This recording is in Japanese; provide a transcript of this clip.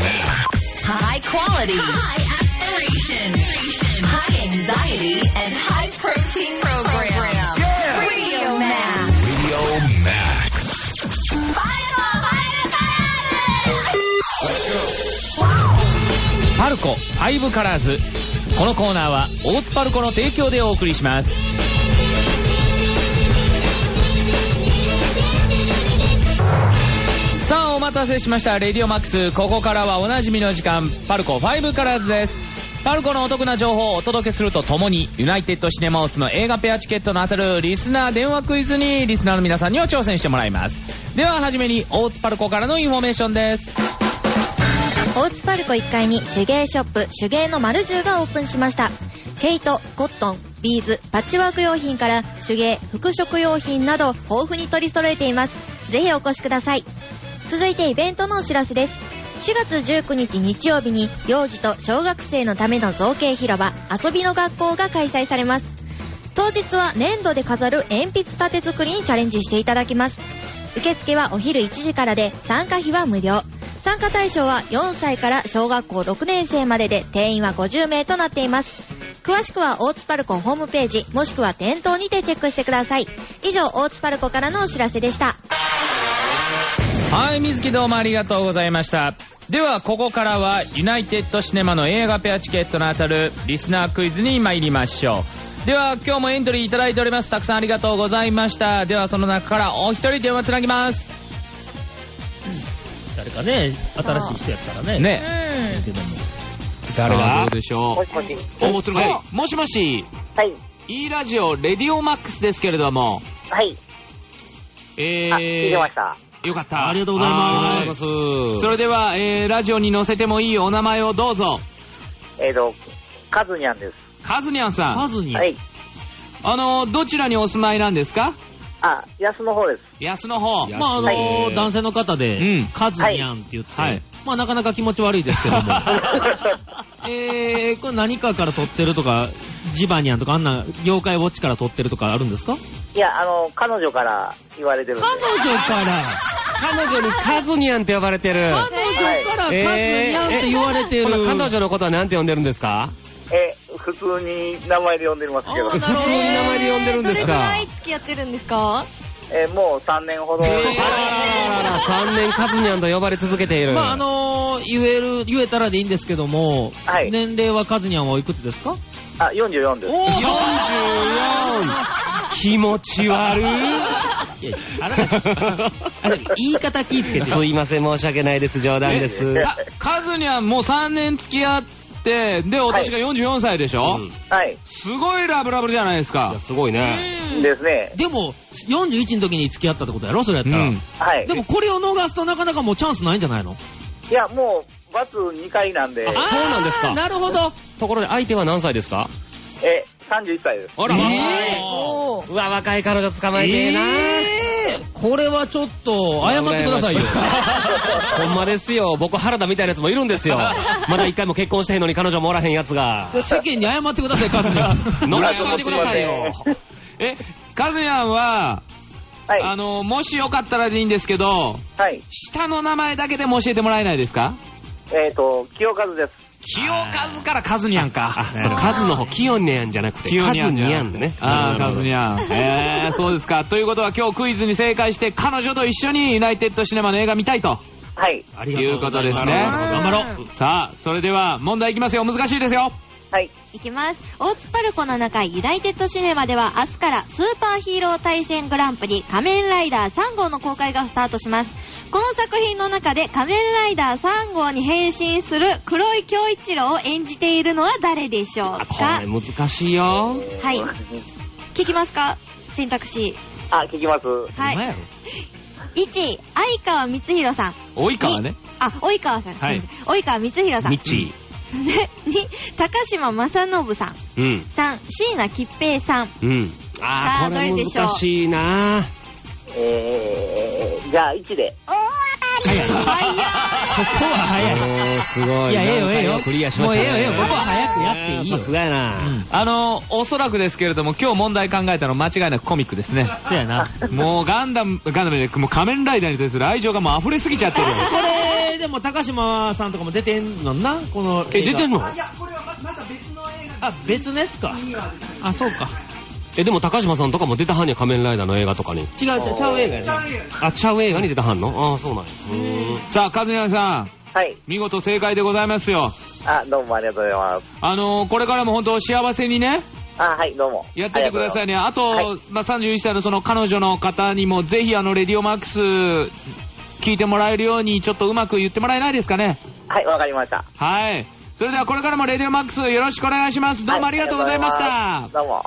High quality. High aspiration. High anxiety and high protein program. Radio Max. Radio Max. パルコ5カラーズこのコーナーは大津パルコの提供でお送りします待たせしました。レディオマックス。ここからはおなじみの時間。パルコ5カラーズです。パルコのお得な情報をお届けするとともにユナイテッドシネマ大津の映画ペアチケットの当たるリスナー電話クイズにリスナーの皆さんには挑戦してもらいます。でははじめに大津パルコからのインフォメーションです。大津パルコ1階に手芸ショップ手芸の丸十がオープンしました。毛糸コットンビーズパッチワーク用品から手芸服飾用品など豊富に取り揃えています。ぜひお越しください。続いてイベントのお知らせです。4月19日日曜日に幼児と小学生のための造形広場遊びの学校が開催されます。当日は粘土で飾る鉛筆立て作りにチャレンジしていただきます。受付はお昼1時からで参加費は無料。参加対象は4歳から小学校6年生までで定員は50名となっています。詳しくは大津パルコホームページもしくは店頭にてチェックしてください。以上大津パルコからのお知らせでした。はい、水木どうもありがとうございました。では、ここからは、ユナイテッドシネマの映画ペアチケットの当たるリスナークイズに参りましょう。では、今日もエントリーいただいております。たくさんありがとうございました。では、その中からお一人電話つなぎます。誰かね、新しい人やったらね。ね。誰がどうでしょう？もしもし。お、つるはい。もしもし、はい。E ラジオ、レディオマックスですけれども、はい。えあ、聞いてました。よかった。ありがとうございますはいそれでは、えー、ラジオに載せてもいいお名前をどうぞ。えっ、と、カズニャンです。カズニャンさん。数に。はい。あの、どちらにお住まいなんですか？あ、安の方です。安の方。まあ、あのー男性の方で、うんカズニャンって言って、はいまあ、なかなか気持ち悪いですけども。えー、これ何かから撮ってるとか、ジバニャンとか、あんな、妖怪ウォッチから撮ってるとかあるんですか？いや、あの、彼女から言われてるんで。彼女から、彼女にカズニャンって呼ばれてる。彼女からカズニャンって言われてる。この彼女のことは何て呼んでるんですか？え、普通に名前で呼んでますけど。普通に名前で呼んでるんですか？どれくらい付き合ってるんですか？え、もう3年ほど。あらららら3年カズニャンと呼ばれ続けている。まあ、あのー言える、言えたらでいいんですけども、はい年齢はカズニャンはおいくつですか？あ、44です。44! 気持ち悪い。あなたあ言い方気ぃつけて。すいません、申し訳ないです。冗談です。かカズニャンもう3年付き合って、で、お年が44歳でしょ、うんいはい。すごいラブラブじゃないですかや、。すごいね。ですね。でも、41の時に付き合ったってことやろ？それやったら。うんはい。でもこれを逃すとなかなかもうチャンスないんじゃないの？いや、もう、バツ2回なんで、あそうなんですかあーなるほど。ところで相手は何歳ですか？え、31歳です。あら、えー？おーうわ、若い彼女捕まえてえな、えー、これはちょっと、謝ってくださいよ。ほんまですよ。僕原田みたいなやつもいるんですよ。まだ一回も結婚してへんのに彼女もおらへんやつが。世間に謝ってください、カズニャン。乗らしといてくださいよ。え、カズニャンは、はい。あの、もしよかったらでいいんですけど、はい。下の名前だけでも教えてもらえないですか？えっ、と、清和です。清和からカズニャンか。あ、そう、カズの方、キヨニャンじゃなくて、清カズニャンでね。ああ、カズニャン。ャン。えー、そうですか。ということは今日クイズに正解して彼女と一緒にユナイテッドシネマの映画見たいと。はい。ありがとうございます。いうことですね頑張ろう。さあ、それでは問題いきますよ。難しいですよ。はい。いきます。大津パルコの中ユナイテッドシネマでは明日からスーパーヒーロー対戦グランプリ仮面ライダー3号の公開がスタートします。この作品の中で仮面ライダー3号に変身する黒井京一郎を演じているのは誰でしょうあ、こかれ難しいよ。はい。聞きますか？選択肢。あ、聞きます。はい。お前やろ1、相川光弘さん。及川ね。あ、及川さん。はい及川光弘さん。ミッチで、2、高島正信さん。ー。うん。3、椎名吉平さん。うん。さああー、これどれでしょう？難しいなえー、じゃあ1で。早い。ここ早いは早い。おー、すごい。いや、ええよ、ええよ。クリアしましたね。もうええよ、ええよ。ここは早くやっていいよ。さすがやな。うんあの、おそらくですけれども、今日問題考えたの間違いなくコミックですね。そうやな。もうガンダム、ガンダムで、もう仮面ライダーに対する愛情がもう溢れすぎちゃってる。これれでも高島さんとかも出てんのんな？このえ、出てんの？あ、別のやつか。あ、そうか。え、でも高島さんとかも出たはんねや、仮面ライダーの映画とかに。違う、ちゃうちゃう映画やね。あ、ちゃう映画に出たはんの？ああ、そうなんや。さあ、和也さん、はい。見事正解でございますよ。あ、どうもありがとうございます。あのーこれからも本当幸せにね、あ、はい、どうも。やっててくださいね。あと、はいまあ、31歳のその彼女の方にも、ぜひあの、レディオマックス、聞いてもらえるように、ちょっとうまく言ってもらえないですかね。はい、わかりました。はい。それではこれからもレディオマックスよろしくお願いします。どうもありがとうございました。どうも。